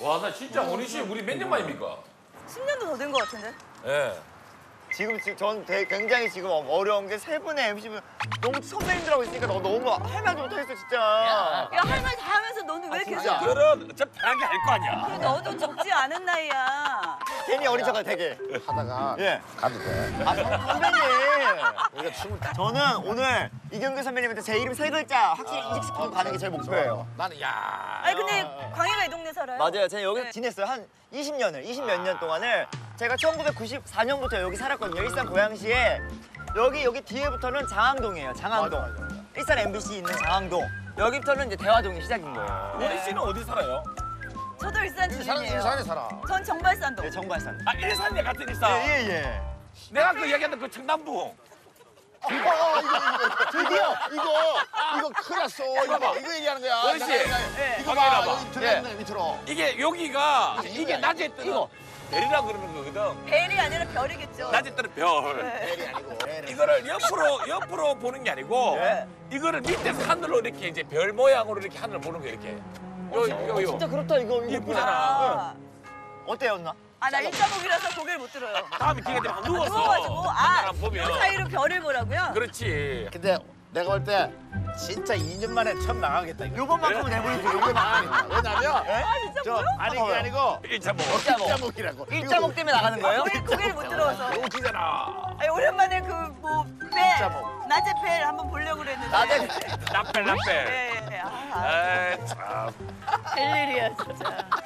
와, 나 진짜 원희 씨 우리 몇 년 만입니까? 10년도 더 된 것 같은데? 예. 지금 지금 전 되게 굉장히 지금 어려운 게 세 분의 MC분 너무 선배님들하고 있으니까 너 너무 할 말도 못하겠어 진짜. 야 할 말 다 하면서 너는 왜 계속 진짜? 그런 저 편하게 할 거 아니야. 그래, 너도 적지 않은 나이야. 괜히 어린 척할 되게. 하다가 예. 가도 돼. 아 선- 선배님. 우리가 춤을 다. 저는 오늘 이경규 선배님한테 제 이름 세 글자 확실히 인식시키고 가는 게 제 목표예요. 나는 야. 아니 근데 광희가 이 동네 살아요? 맞아요. 제가 여기 네. 지냈어요. 한 20년을, 20 몇 년 동안을 제가 1994년부터 여기 살았거든요. 일산 고양시에 여기 여기 뒤에부터는 장항동이에요. 장항동. 맞아, 맞아, 맞아. 일산 MBC 있는 장항동. 여기부터는 이제 대화동이 시작인 거예요. 원희 씨는 어디 살아요? 저도 일산 일산 주민이에요. 일산에 살아. 전 정발산동. 네, 정발산. 아, 일산에 같은 일산. 예, 예, 예. 내가 그 얘기했던 그 청담동. 이거 이거 이거 드디어 이거 이거 큰일 났어. 이거 이거 얘기하는 거야. 원희 씨. 네. 이거 확인해봐. 봐. 여기 들어있네 밑으로. 이게 여기가 이거 이게 아니야. 낮에 뜨는 별이라 그러는 거거든. 벨이 아니라 별이겠죠. 낮에 뜨는 별. 벨이 아니고. 벨이. 이거를 옆으로 옆으로 보는 게 아니고 네. 이거를 밑에서 하늘로 이렇게 이제 별 모양으로 이렇게 하늘을 보는 거 이렇게. 요, 요, 요. 진짜 그렇다 이거. 이거 예쁘잖아. 아, 어때요, 누나? 아, 나 일자목이라서 고개를 못 들어요. 다음에 기회 되면 누워서 누워가지고 아, 보면. 요 사이로 별을 보라고요? 그렇지. 근데 내가 볼 때 진짜 2년 만에 처음 나가겠다. 이거. 요번만큼은 내보내줘. 이거 나가겠다. 왜냐면 아, 진짜 저 뭐야? 아니 그게 아니고 일자 뭐 일자목. 일자목이라고. 일자목 때문에 나가는 거예요? 고개, 고개를 못 들어서. 웃기잖아. 아니, 오랜만에 그뭐 일자목. 벨, 낮에 벨 한번 보려고 그랬는데. 낮에 나빼 나빼. 예, 예. 아, 에 이 참. 별 일이야, 진짜.